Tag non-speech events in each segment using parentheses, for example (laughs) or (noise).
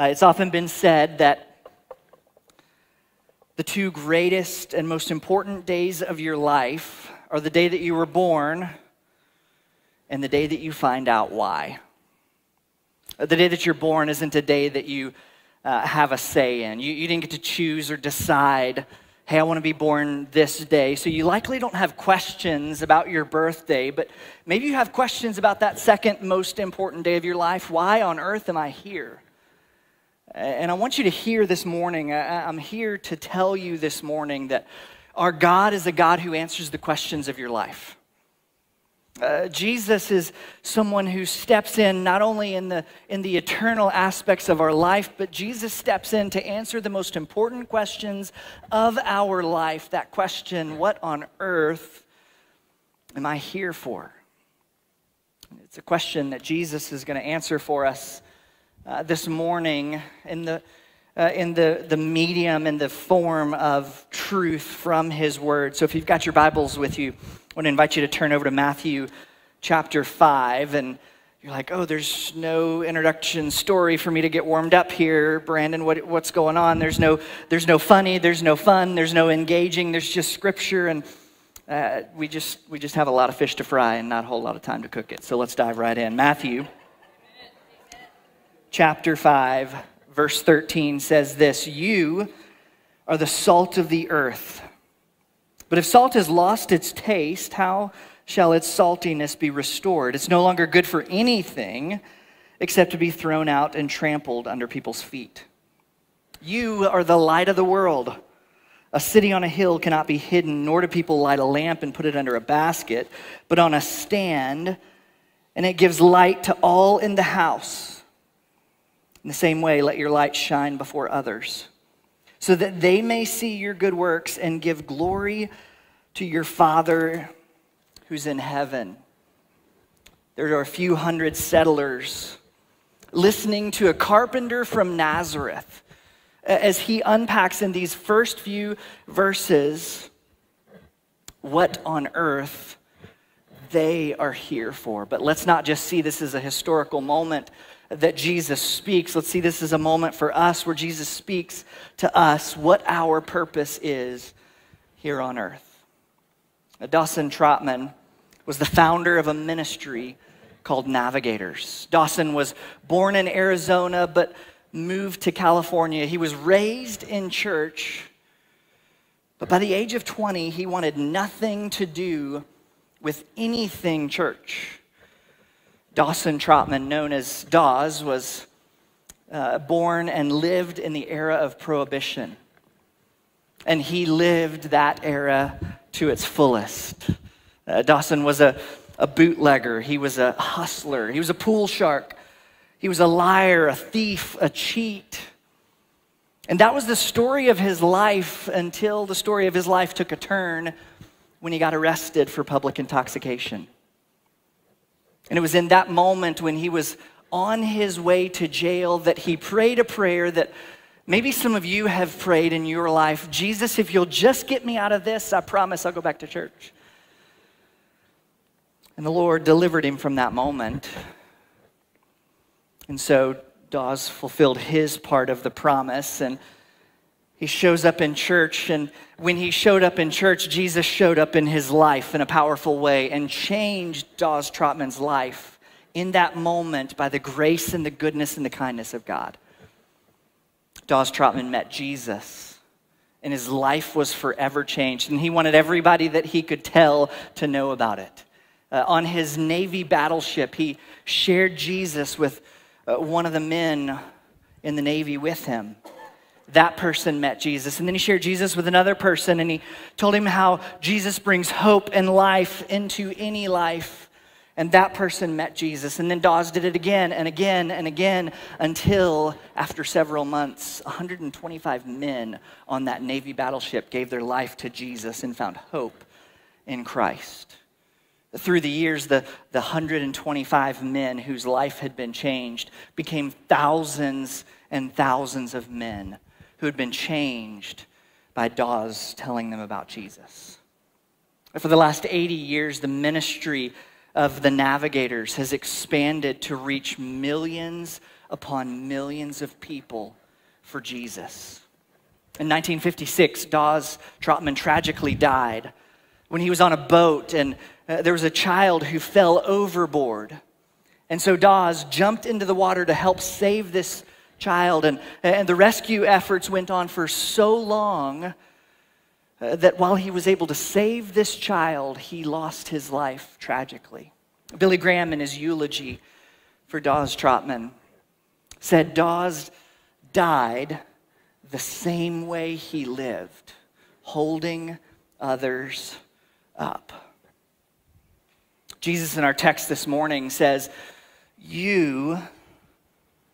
Uh, it's often been said that the two greatest and most important days of your life are the day that you were born and the day that you find out why. Uh, the day that you're born isn't a day that you uh, have a say in. You, you didn't get to choose or decide, hey, I want to be born this day. So you likely don't have questions about your birthday, but maybe you have questions about that second most important day of your life. Why on earth am I here? And I want you to hear this morning, I'm here to tell you this morning that our God is a God who answers the questions of your life. Uh, Jesus is someone who steps in not only in the, in the eternal aspects of our life, but Jesus steps in to answer the most important questions of our life. That question, what on earth am I here for? It's a question that Jesus is going to answer for us uh, this morning in the uh, in the, the medium and the form of truth from his word. So if you've got your Bibles with you, I want to invite you to turn over to Matthew chapter 5. And you're like, oh, there's no introduction story for me to get warmed up here. Brandon, what, what's going on? There's no, there's no funny, there's no fun, there's no engaging, there's just scripture. And uh, we, just, we just have a lot of fish to fry and not a whole lot of time to cook it. So let's dive right in. Matthew chapter 5 verse 13 says this You are the salt of the earth. But if salt has lost its taste, how shall its saltiness be restored? It's no longer good for anything except to be thrown out and trampled under people's feet. You are the light of the world. A city on a hill cannot be hidden, nor do people light a lamp and put it under a basket, but on a stand, and it gives light to all in the house. In the same way, let your light shine before others, so that they may see your good works and give glory to your Father who's in heaven. There are a few hundred settlers listening to a carpenter from Nazareth as he unpacks in these first few verses what on earth they are here for. But let's not just see this as a historical moment that Jesus speaks. Let's see this is a moment for us where Jesus speaks to us what our purpose is here on earth. Dawson Trotman was the founder of a ministry called Navigators. Dawson was born in Arizona but moved to California. He was raised in church, but by the age of 20, he wanted nothing to do with anything church. Dawson Trotman, known as Daws, was uh, born and lived in the era of Prohibition. And he lived that era to its fullest. Uh, Dawson was a, a bootlegger, he was a hustler, he was a pool shark, he was a liar, a thief, a cheat. And that was the story of his life until the story of his life took a turn when he got arrested for public intoxication. And it was in that moment when he was on his way to jail that he prayed a prayer that maybe some of you have prayed in your life Jesus, if you'll just get me out of this, I promise I'll go back to church. And the Lord delivered him from that moment. And so Daws fulfilled his part of the promise and he shows up in church, and when he showed up in church, Jesus showed up in his life in a powerful way and changed Daws Trotman's life in that moment by the grace and the goodness and the kindness of God. Daws Trotman met Jesus, and his life was forever changed, and he wanted everybody that he could tell to know about it. Uh, on his Navy battleship, he shared Jesus with uh, one of the men in the Navy with him that person met Jesus. And then he shared Jesus with another person and he told him how Jesus brings hope and life into any life. And that person met Jesus. And then Daws did it again and again and again until after several months, 125 men on that Navy battleship gave their life to Jesus and found hope in Christ. Through the years, the, the 125 men whose life had been changed became thousands and thousands of men who had been changed by Daws telling them about Jesus. For the last 80 years, the ministry of the navigators has expanded to reach millions upon millions of people for Jesus. In 1956, Daws Trotman tragically died when he was on a boat and uh, there was a child who fell overboard. And so Daws jumped into the water to help save this child. And, and the rescue efforts went on for so long uh, that while he was able to save this child, he lost his life tragically. Billy Graham, in his eulogy for Daws Trotman, said Daws died the same way he lived, holding others up. Jesus in our text this morning says, You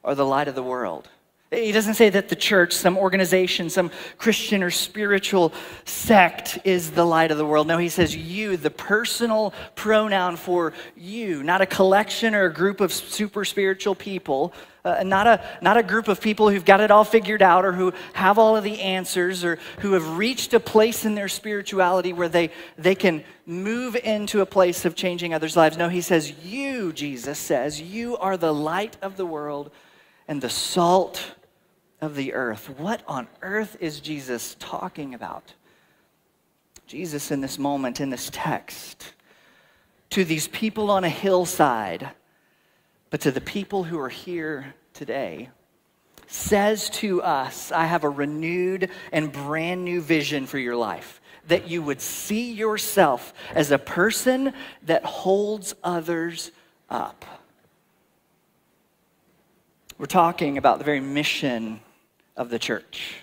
are the light of the world. He doesn't say that the church, some organization, some Christian or spiritual sect is the light of the world. No, he says you, the personal pronoun for you, not a collection or a group of super spiritual people, uh, not, a, not a group of people who've got it all figured out or who have all of the answers or who have reached a place in their spirituality where they, they can move into a place of changing others' lives. No, he says, You, Jesus says, you are the light of the world and the salt of the earth. What on earth is Jesus talking about? Jesus, in this moment, in this text, to these people on a hillside, but to the people who are here today, says to us, I have a renewed and brand new vision for your life. That you would see yourself as a person that holds others up. We're talking about the very mission of the church.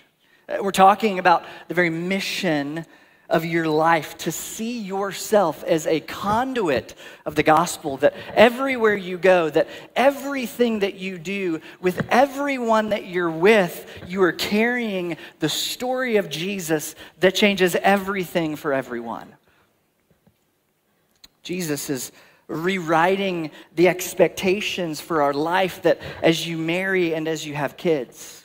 Uh, we're talking about the very mission of your life to see yourself as a conduit of the gospel, that everywhere you go, that everything that you do, with everyone that you're with, you are carrying the story of Jesus that changes everything for everyone. Jesus is rewriting the expectations for our life that as you marry and as you have kids,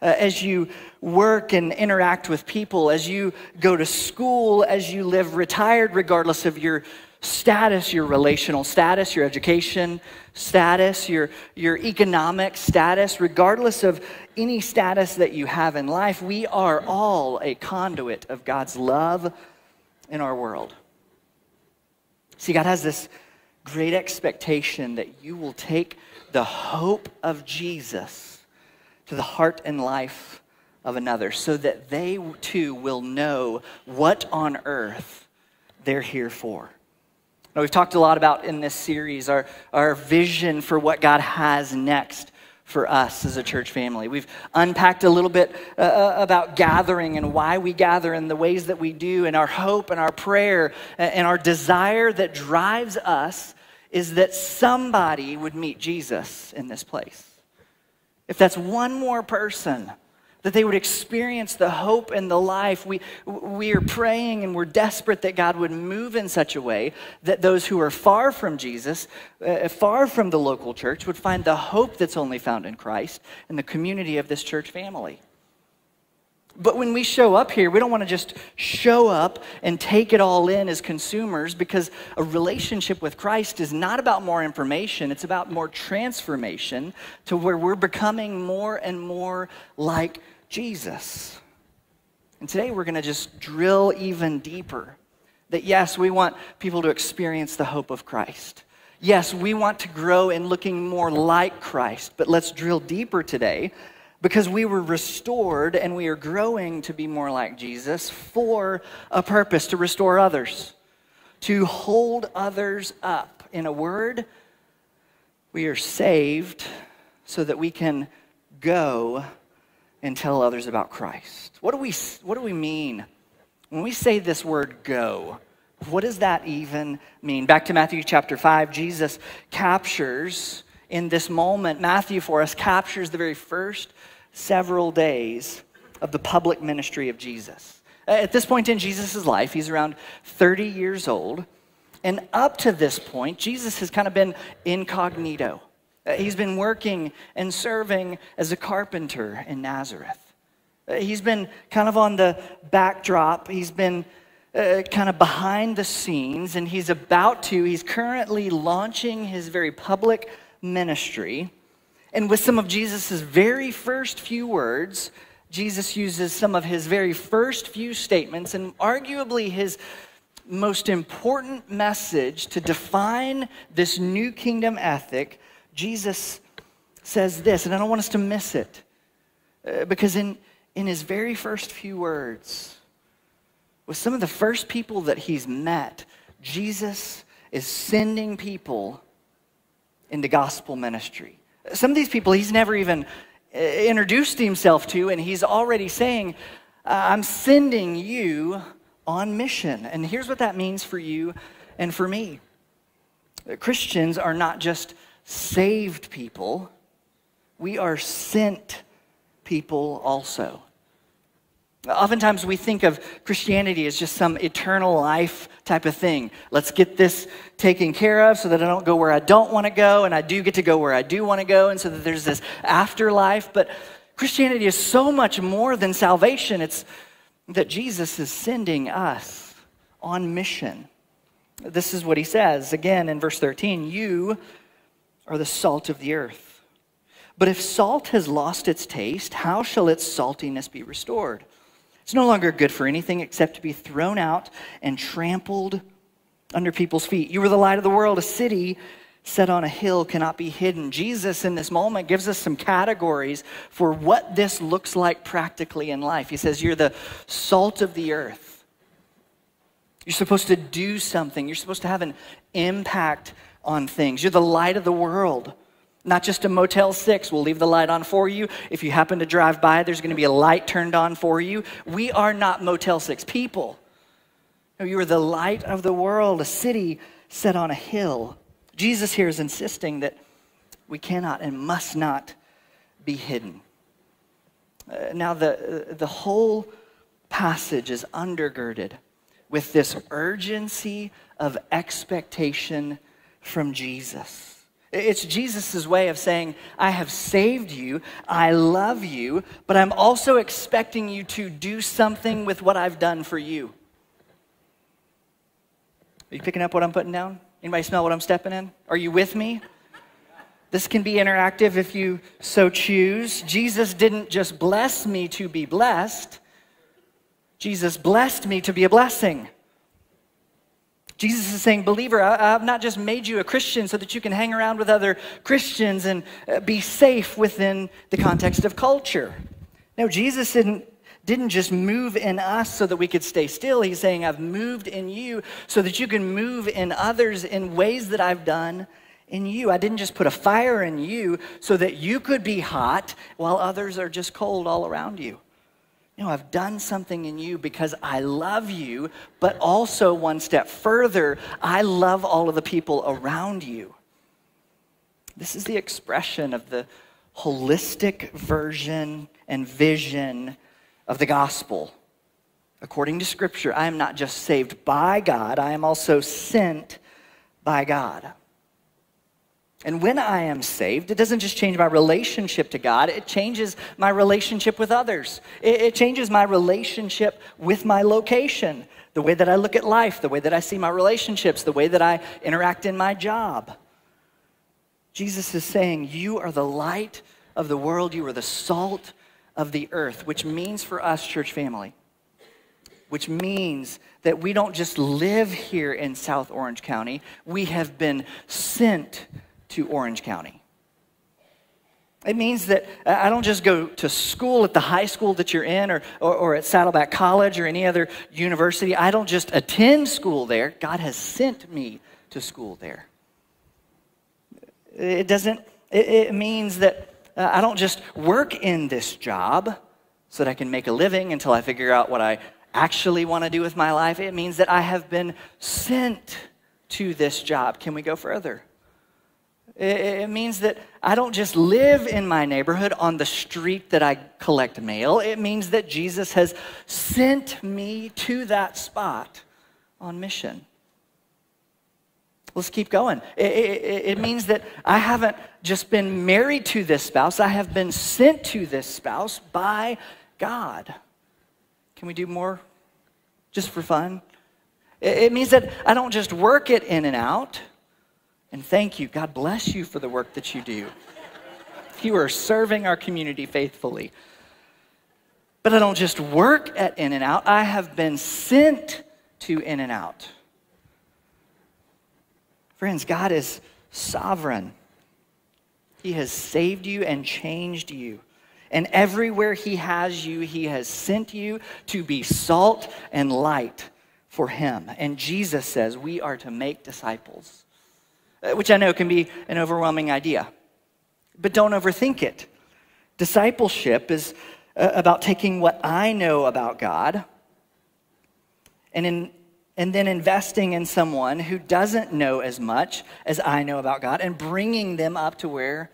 uh, as you work and interact with people, as you go to school, as you live retired, regardless of your status, your relational status, your education status, your, your economic status, regardless of any status that you have in life, we are all a conduit of God's love in our world. See, God has this great expectation that you will take the hope of Jesus to the heart and life of another so that they too will know what on earth they're here for. Now, we've talked a lot about in this series our, our vision for what God has next for us as a church family. We've unpacked a little bit uh, uh, about gathering and why we gather and the ways that we do, and our hope and our prayer and our desire that drives us is that somebody would meet Jesus in this place. If that's one more person, that they would experience the hope and the life. We, we are praying and we're desperate that God would move in such a way that those who are far from Jesus, uh, far from the local church, would find the hope that's only found in Christ and the community of this church family. But when we show up here, we don't want to just show up and take it all in as consumers because a relationship with Christ is not about more information, it's about more transformation to where we're becoming more and more like Jesus. And today we're going to just drill even deeper that yes, we want people to experience the hope of Christ. Yes, we want to grow in looking more like Christ, but let's drill deeper today because we were restored and we are growing to be more like Jesus for a purpose to restore others, to hold others up. In a word, we are saved so that we can go and tell others about Christ. What do we, what do we mean when we say this word go? What does that even mean? Back to Matthew chapter 5, Jesus captures in this moment, Matthew for us captures the very first several days of the public ministry of Jesus. At this point in Jesus' life, he's around 30 years old. And up to this point, Jesus has kind of been incognito. Uh, he's been working and serving as a carpenter in Nazareth. Uh, he's been kind of on the backdrop. He's been uh, kind of behind the scenes, and he's about to, he's currently launching his very public ministry. And with some of Jesus' very first few words, Jesus uses some of his very first few statements and arguably his most important message to define this new kingdom ethic. Jesus says this, and I don't want us to miss it, uh, because in, in his very first few words, with some of the first people that he's met, Jesus is sending people into gospel ministry. Some of these people he's never even uh, introduced himself to, and he's already saying, I'm sending you on mission. And here's what that means for you and for me Christians are not just saved people, we are sent people also. Oftentimes we think of Christianity as just some eternal life type of thing. Let's get this taken care of so that I don't go where I don't want to go and I do get to go where I do want to go and so that there's this afterlife. But Christianity is so much more than salvation. It's that Jesus is sending us on mission. This is what he says again in verse 13 You are the salt of the earth. But if salt has lost its taste, how shall its saltiness be restored? It's no longer good for anything except to be thrown out and trampled under people's feet. You were the light of the world. A city set on a hill cannot be hidden. Jesus, in this moment, gives us some categories for what this looks like practically in life. He says, You're the salt of the earth. You're supposed to do something, you're supposed to have an impact on things. You're the light of the world. Not just a Motel 6. We'll leave the light on for you. If you happen to drive by, there's going to be a light turned on for you. We are not Motel 6 people. No, you are the light of the world, a city set on a hill. Jesus here is insisting that we cannot and must not be hidden. Uh, now, the, the whole passage is undergirded with this urgency of expectation from Jesus. It's Jesus' way of saying, I have saved you, I love you, but I'm also expecting you to do something with what I've done for you. Are you picking up what I'm putting down? Anybody smell what I'm stepping in? Are you with me? This can be interactive if you so choose. Jesus didn't just bless me to be blessed, Jesus blessed me to be a blessing. Jesus is saying, believer, I, have not just made you a Christian so that you can hang around with other Christians and uh, be safe within the context of culture. No, Jesus didn't, didn't just move in us so that we could stay still. He's saying, I've moved in you so that you can move in others in ways that I've done in you. I didn't just put a fire in you so that you could be hot while others are just cold all around you. No, I've done something in you because I love you, but also one step further, I love all of the people around you. This is the expression of the holistic version and vision of the gospel. According to Scripture, I am not just saved by God, I am also sent by God. And when I am saved, it doesn't just change my relationship to God, it changes my relationship with others. It, it, changes my relationship with my location, the way that I look at life, the way that I see my relationships, the way that I interact in my job. Jesus is saying, You are the light of the world, you are the salt of the earth, which means for us, church family, which means that we don't just live here in South Orange County, we have been sent to Orange County. It means that I don't just go to school at the high school that you're in or, or, or, at Saddleback College or any other university. I don't just attend school there. God has sent me to school there. It doesn't, it, it means that uh, I don't just work in this job so that I can make a living until I figure out what I actually want to do with my life. It means that I have been sent to this job. Can we go further? It means that I don't just live in my neighborhood on the street that I collect mail. It means that Jesus has sent me to that spot on mission. Let's keep going. It, it, it, means that I haven't just been married to this spouse, I have been sent to this spouse by God. Can we do more just for fun? It, it means that I don't just work it in and out. And thank you. God bless you for the work that you do. You are serving our community faithfully. But I don't just work at In-N-Out, I have been sent to In-N-Out. Friends, God is sovereign. He has saved you and changed you. And everywhere He has you, He has sent you to be salt and light for Him. And Jesus says we are to make disciples, which I know can be an overwhelming idea. But don't overthink it. Discipleship is uh, about taking what I know about God and in and then investing in someone who doesn't know as much as I know about God and bringing them up to where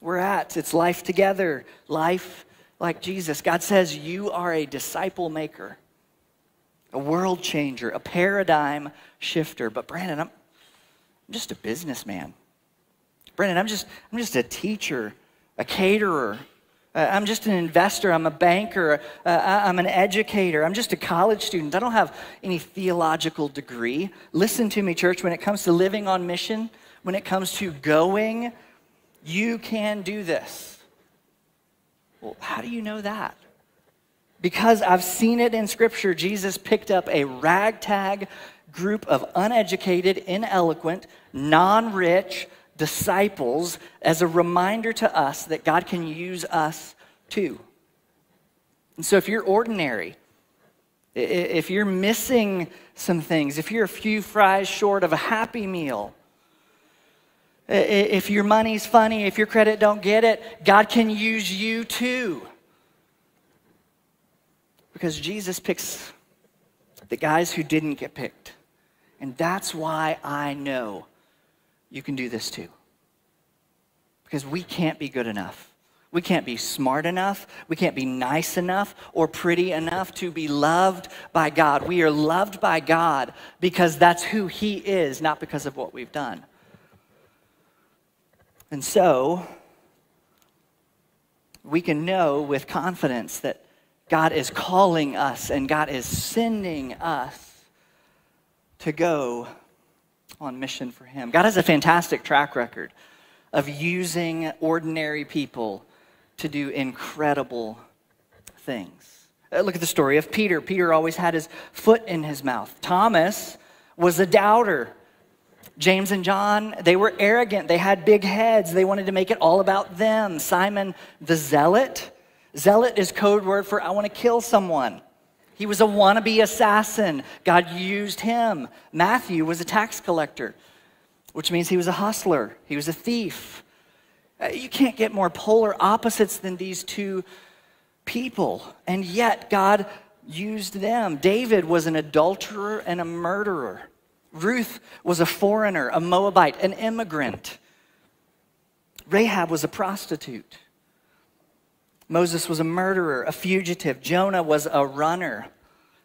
we're at. It's life together, life like Jesus. God says, You are a disciple maker, a world changer, a paradigm shifter. But Brandon, I'm, I'm just a businessman. Brandon, I'm just, I'm just a teacher, a caterer, uh, I'm just an investor. I'm a banker. Uh, I'm an educator. I'm just a college student. I don't have any theological degree. Listen to me, church. When it comes to living on mission, when it comes to going, you can do this. Well, how do you know that? Because I've seen it in Scripture. Jesus picked up a ragtag group of uneducated, ineloquent, non rich, disciples as a reminder to us that God can use us too. And so if you're ordinary, if you're missing some things, if you're a few fries short of a happy meal, if your money's funny, if your credit don't get it, God can use you too. Because Jesus picks the guys who didn't get picked. And that's why I know you can do this too. Because we can't be good enough. We can't be smart enough. We can't be nice enough or pretty enough to be loved by God. We are loved by God because that's who He is, not because of what we've done. And so, we can know with confidence that God is calling us and God is sending us to go on mission for Him. God has a fantastic track record of using ordinary people to do incredible things. Uh, look at the story of Peter. Peter always had his foot in his mouth. Thomas was a doubter. James and John, they were arrogant. They had big heads. They wanted to make it all about them. Simon the zealot. Zealot is code word for I want to kill someone. He was a wannabe assassin. God used him. Matthew was a tax collector, which means he was a hustler, he was a thief. Uh, you can't get more polar opposites than these two people. And yet, God used them. David was an adulterer and a murderer. Ruth was a foreigner, a Moabite, an immigrant. Rahab was a prostitute. Moses was a murderer, a fugitive. Jonah was a runner.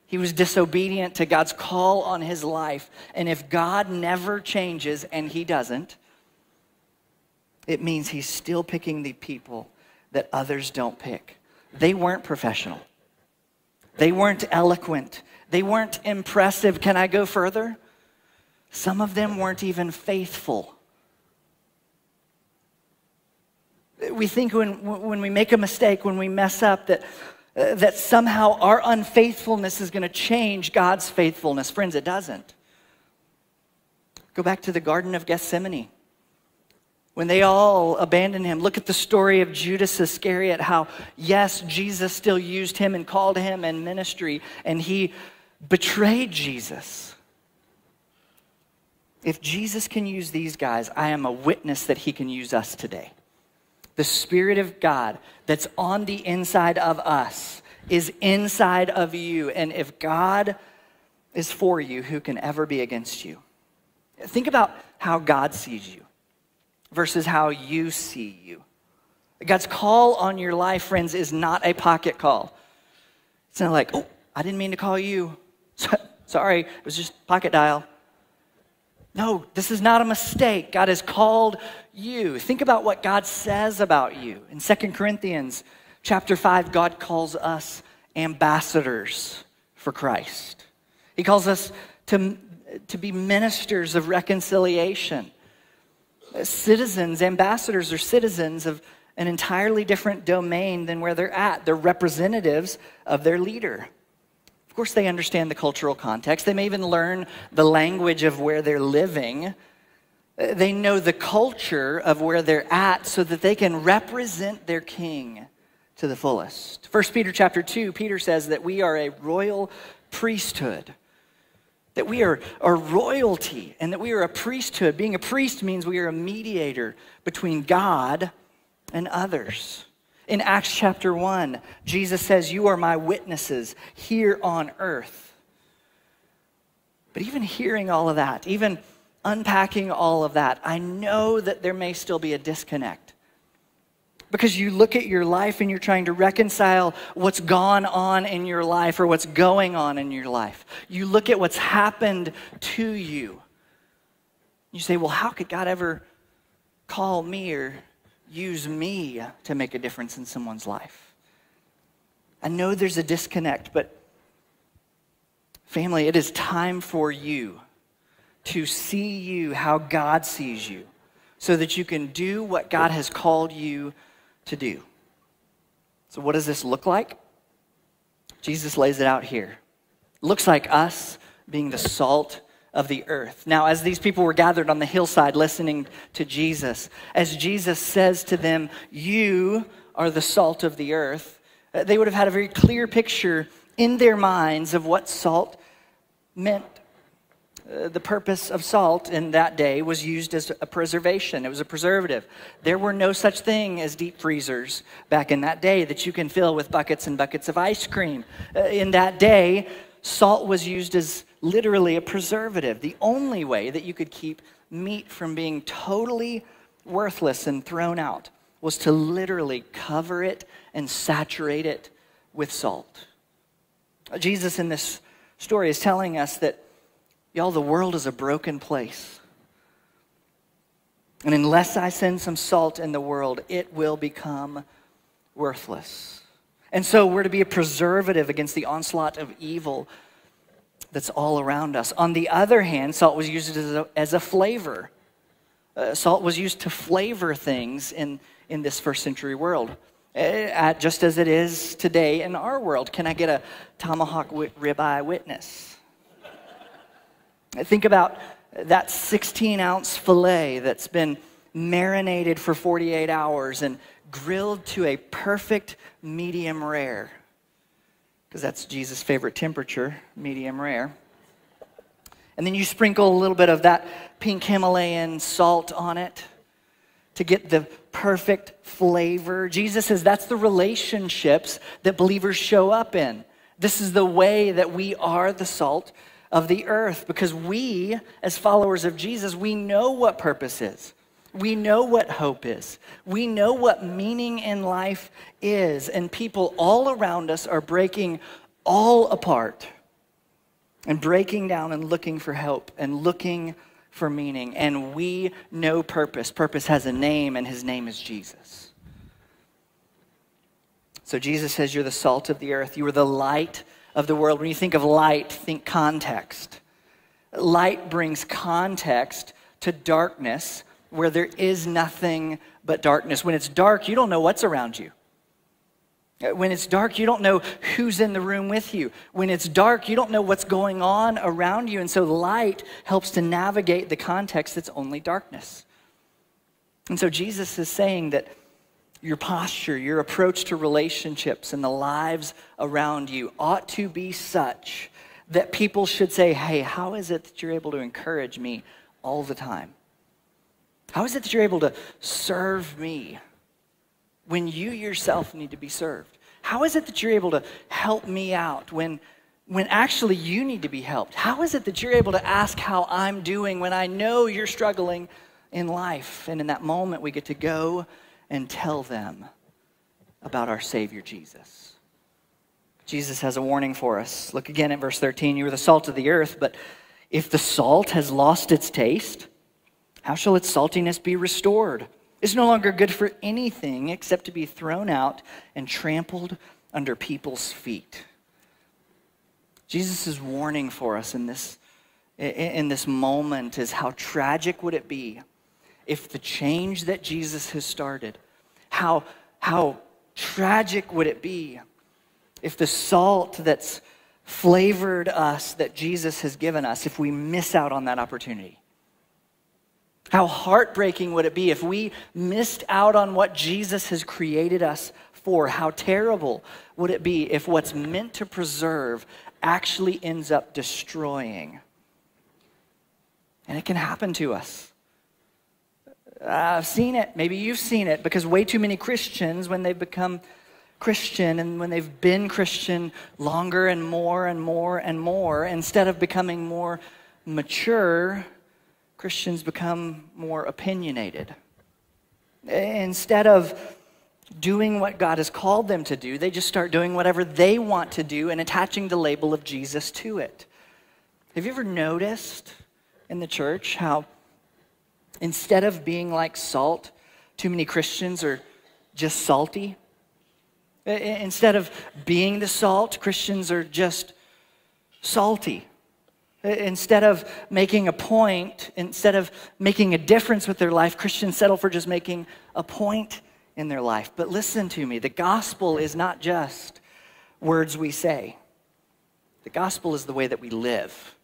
He was disobedient to God's call on his life. And if God never changes, and he doesn't, it means he's still picking the people that others don't pick. They weren't professional, they weren't eloquent, they weren't impressive. Can I go further? Some of them weren't even faithful. We think when, when we make a mistake, when we mess up, that, uh, that somehow our unfaithfulness is going to change God's faithfulness. Friends, it doesn't. Go back to the Garden of Gethsemane when they all abandoned him. Look at the story of Judas Iscariot, how, yes, Jesus still used him and called him in ministry, and he betrayed Jesus. If Jesus can use these guys, I am a witness that he can use us today. The Spirit of God that's on the inside of us is inside of you. And if God is for you, who can ever be against you? Think about how God sees you versus how you see you. God's call on your life, friends, is not a pocket call. It's not like, oh, I didn't mean to call you. (laughs) Sorry, it was just pocket dial. No, this is not a mistake. God has called you. Think about what God says about you. In Second Corinthians chapter 5, God calls us ambassadors for Christ. He calls us to, to be ministers of reconciliation citizens, ambassadors, or citizens of, an entirely different domain than where they're at. They're representatives of their leader. Of course, they understand the cultural context. They may even learn the language of where they're living. Uh, they know the culture of where they're at so that they can represent their king to the fullest. 1 Peter chapter 2, Peter says that we are a royal priesthood, that we are a royalty, and that we are a priesthood. Being a priest means we are a mediator between God and others. In Acts chapter 1, Jesus says, You are my witnesses here on earth. But even hearing all of that, even unpacking all of that, I know that there may still be a disconnect. Because you look at your life and you're trying to reconcile what's gone on in your life or what's going on in your life. You look at what's happened to you. You say, Well, how could God ever call me or use me to make a difference in someone's life. I know there's a disconnect, but family, it is time for you to see you how God sees you so that you can do what God has called you to do. So, what does this look like? Jesus lays it out here. Looks like us being the salt of the earth. Now, as these people were gathered on the hillside listening to Jesus, as Jesus says to them, You are the salt of the earth, uh, they would have had a very clear picture in their minds of what salt meant. Uh, the purpose of salt in that day was used as a preservation. It was a preservative. There were no such thing as deep freezers back in that day that you can fill with buckets and buckets of ice cream. Uh, in that day, salt was used as literally a preservative. The only way that you could keep meat from being totally worthless and thrown out was to literally cover it and saturate it with salt. Jesus in this story is telling us that, y'all, the world is a broken place. And unless I send some salt in the world, it will become worthless. And so we're to be a preservative against the onslaught of evil that's all around us. On the other hand, salt was used as a, as a flavor. Uh, salt was used to flavor things in, in this first century world, uh, just as it is today in our world. Can I get a tomahawk wi- ribeye witness? (laughs) Think about that 16 ounce filet that's been marinated for 48 hours and grilled to a perfect medium rare because that's Jesus' favorite temperature, medium rare. And then you sprinkle a little bit of that pink Himalayan salt on it to get the perfect flavor. Jesus says that's the relationships that believers show up in. This is the way that we are the salt of the earth because we, as followers of Jesus, we know what purpose is. We know what hope is. We know what meaning in life is. And people all around us are breaking all apart and breaking down and looking for help and looking for meaning. And we know purpose. Purpose has a name, and his name is Jesus. So Jesus says, You're the salt of the earth, you are the light of the world. When you think of light, think context. Light brings context to darkness where there is nothing but darkness. When it's dark, you don't know what's around you. When it's dark, you don't know who's in the room with you. When it's dark, you don't know what's going on around you. And so light helps to navigate the context that's only darkness. And so Jesus is saying that your posture, your approach to relationships and the lives around you ought to be such that people should say, Hey, how is it that you're able to encourage me all the time? How is it that you're able to serve me when you yourself need to be served? How is it that you're able to help me out when, when actually you need to be helped? How is it that you're able to ask how I'm doing when I know you're struggling in life? And in that moment, we get to go and tell them about our Savior Jesus. Jesus has a warning for us. Look again at verse 13. You are the salt of the earth, but if the salt has lost its taste, how shall its saltiness be restored? It's no longer good for anything except to be thrown out and trampled under people's feet. Jesus' is warning for us in this, in this moment is how tragic would it be if the change that Jesus has started how, how tragic would it be if the salt that's flavored us that Jesus has given us, if we miss out on that opportunity? How heartbreaking would it be if we missed out on what Jesus has created us for? How terrible would it be if what's meant to preserve actually ends up destroying? And it can happen to us. I've seen it. Maybe you've seen it because way too many Christians, when they've become Christian and when they've been Christian longer and more and more and more, instead of becoming more mature, Christians become more opinionated. Instead of doing what God has called them to do, they just start doing whatever they want to do and attaching the label of Jesus to it. Have you ever noticed in the church how instead of being like salt, too many Christians are just salty? Instead of being the salt, Christians are just salty. Uh, instead of making a point, instead of making a difference with their life, Christians settle for just making a point in their life. But listen to me the gospel is not just words we say, the gospel is the way that we live.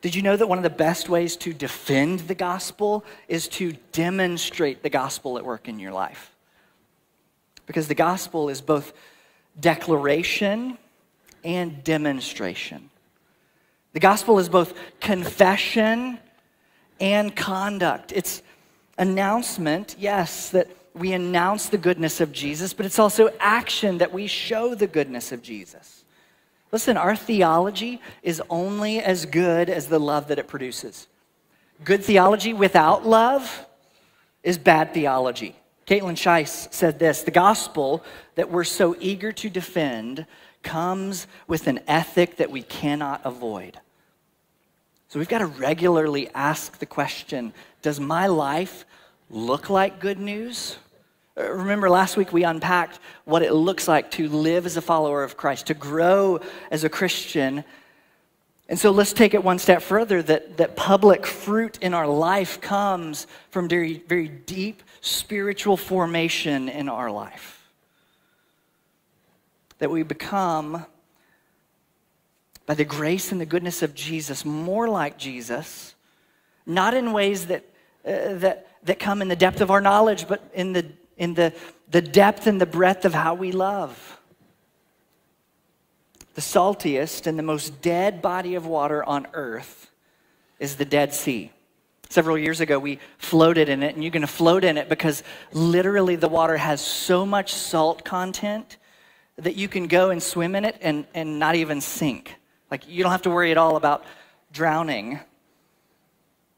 Did you know that one of the best ways to defend the gospel is to demonstrate the gospel at work in your life? Because the gospel is both declaration and demonstration. The gospel is both confession and conduct. It's announcement, yes, that we announce the goodness of Jesus, but it's also action that we show the goodness of Jesus. Listen, our theology is only as good as the love that it produces. Good theology without love is bad theology. Kaitlyn Schiess said this The gospel that we're so eager to defend comes with an ethic that we cannot avoid. So we've got to regularly ask the question Does my life look like good news? Uh, remember last week we unpacked what it looks like to live as a follower of Christ, to grow as a Christian. And so let's take it one step further that, that public fruit in our life comes from very, very deep spiritual formation in our life. That we become, by the grace and the goodness of Jesus, more like Jesus, not in ways that, uh, that, that come in the depth of our knowledge, but in the in the, the depth and the breadth of how we love. The saltiest and the most dead body of water on earth is the Dead Sea. Several years ago, we floated in it, and you're going to float in it because literally the water has so much salt content that you can go and swim in it and, and not even sink. Like, you don't have to worry at all about drowning.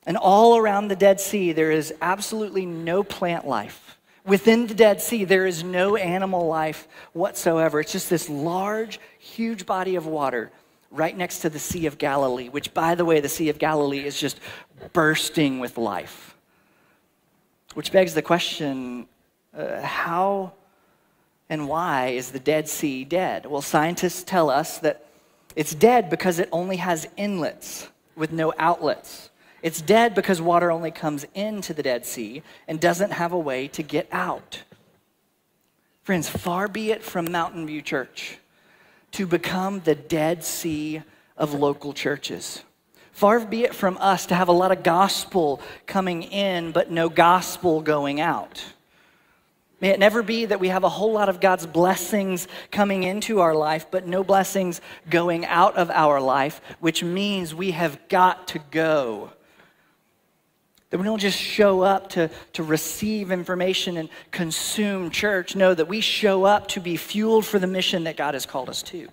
And all around the Dead Sea, there is absolutely no plant life. Within the Dead Sea, there is no animal life whatsoever. It's just this large, huge body of water right next to the Sea of Galilee, which, by the way, the Sea of Galilee is just bursting with life. Which begs the question uh, how and why is the Dead Sea dead? Well, scientists tell us that it's dead because it only has inlets with no outlets. It's dead because water only comes into the Dead Sea and doesn't have a way to get out. Friends, far be it from Mountain View Church to become the Dead Sea of local churches. Far be it from us to have a lot of gospel coming in, but no gospel going out. May it never be that we have a whole lot of God's blessings coming into our life, but no blessings going out of our life, which means we have got to go that we don't just show up to, to receive information and consume church. No, that we show up to be fueled for the mission that God has called us to.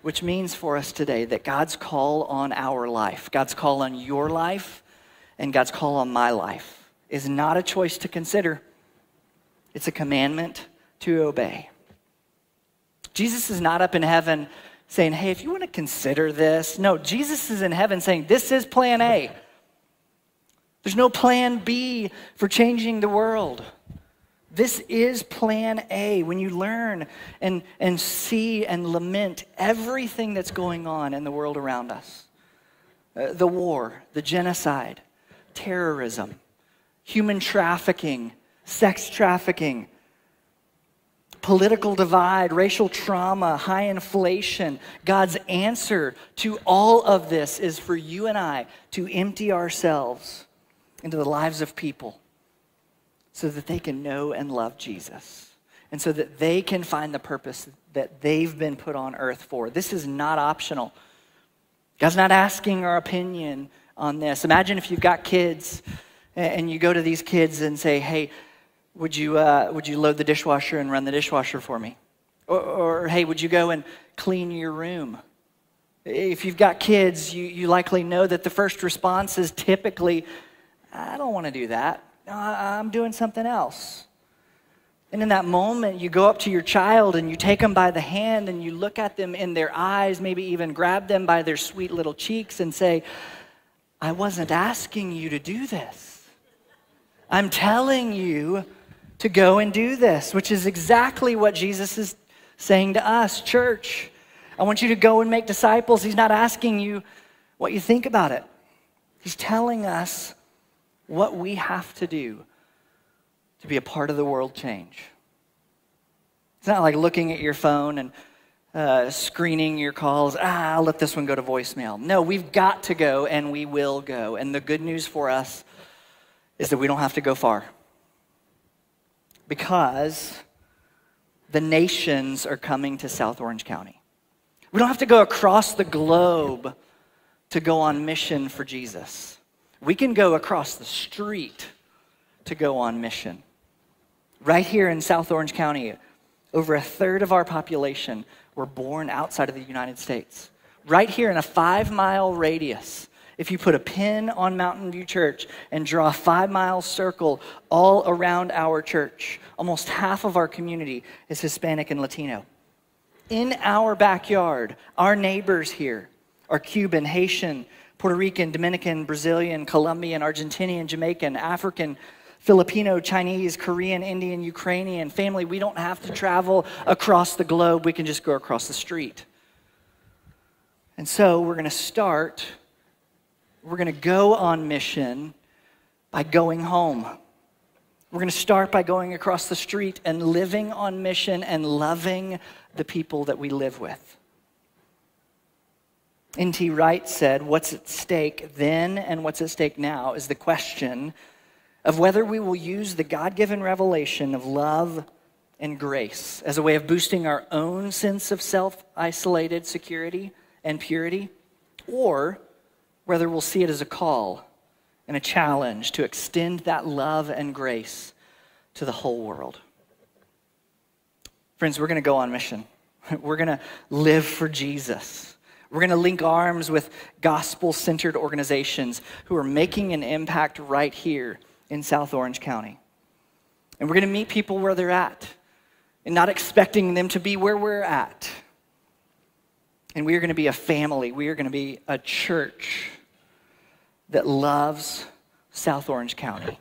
Which means for us today that God's call on our life, God's call on your life, and God's call on my life is not a choice to consider, it's a commandment to obey. Jesus is not up in heaven saying, Hey, if you want to consider this, no, Jesus is in heaven saying, This is plan A. There's no plan B for changing the world. This is plan A. When you learn and, and see and lament everything that's going on in the world around us uh, the war, the genocide, terrorism, human trafficking, sex trafficking, political divide, racial trauma, high inflation. God's answer to all of this is for you and I to empty ourselves into the lives of people so that they can know and love Jesus and so that they can find the purpose that they've been put on earth for. This is not optional. God's not asking our opinion on this. Imagine if you've got kids and you go to these kids and say, hey, would you, uh, would you load the dishwasher and run the dishwasher for me? Or, or, hey, would you go and clean your room? If you've got kids, you, you likely know that the first response is typically, I don't want to do that. I'm doing something else. And in that moment, you go up to your child and you take them by the hand and you look at them in their eyes, maybe even grab them by their sweet little cheeks and say, I wasn't asking you to do this. I'm telling you to go and do this, which is exactly what Jesus is saying to us, church. I want you to go and make disciples. He's not asking you what you think about it, He's telling us what we have to do to be a part of the world change. It's not like looking at your phone and uh, screening your calls. Ah, I'll let this one go to voicemail. No, we've got to go and we will go. And the good news for us is that we don't have to go far because the nations are coming to South Orange County. We don't have to go across the globe to go on mission for Jesus. We can go across the street to go on mission. Right here in South Orange County, over a third of our population were born outside of the United States. Right here in a five mile radius if you put a pin on Mountain View Church and draw a five mile circle all around our church, almost half of our community is Hispanic and Latino. In our backyard, our neighbors here are Cuban, Haitian, Puerto Rican, Dominican, Brazilian, Colombian, Argentinian, Jamaican, African, Filipino, Chinese, Korean, Indian, Ukrainian family. We don't have to travel across the globe, we can just go across the street. And so we're going to start we're going to go on mission by going home. We're going to start by going across the street and living on mission and loving the people that we live with. N.T. Wright said, What's at stake then and what's at stake now is the question of whether we will use the God given revelation of love and grace as a way of boosting our own sense of self isolated security and purity, or whether we'll see it as a call and a challenge to extend that love and grace to the whole world. Friends, we're going to go on mission. (laughs) We're going to live for Jesus. We're going to link arms with gospel centered organizations who are making an impact right here in South Orange County. And we're going to meet people where they're at and not expecting them to be where we're at. And we are going to be a family, we are going to be a church that loves South Orange County.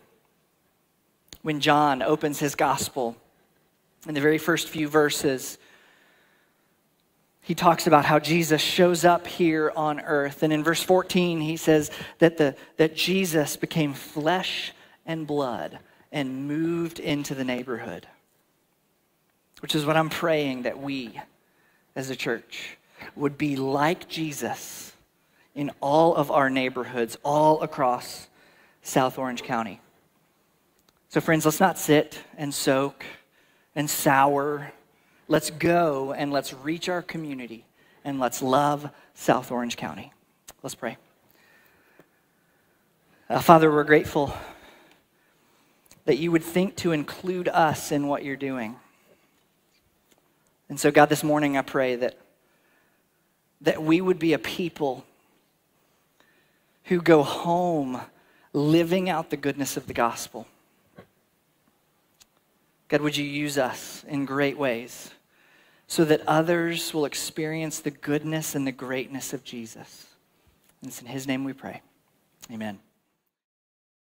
When John opens his gospel, in the very first few verses, he talks about how Jesus shows up here on earth. And in verse 14, he says that, the, that Jesus became flesh and blood and moved into the neighborhood, which is what I'm praying that we as a church would be like Jesus in all of our neighborhoods, all across South Orange County. So, friends, let's not sit and soak and sour. Let's go and let's reach our community and let's love South Orange County. Let's pray. Uh, Father, we're grateful that you would think to include us in what you're doing. And so, God, this morning I pray that, that we would be a people who go home living out the goodness of the gospel. God, would you use us in great ways so that others will experience the goodness and the greatness of Jesus? And it's in his name we pray. Amen.